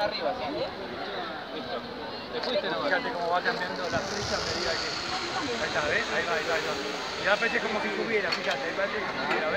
bien arriba, ¿sí? Listo. Te fuiste nomás. Fíjate cómo va cambiando la flecha a medida que... Ahí está, ¿ves? Ahí va, ahí va, ahí va. Y da parece como si subiera, fíjate, parece que subiera.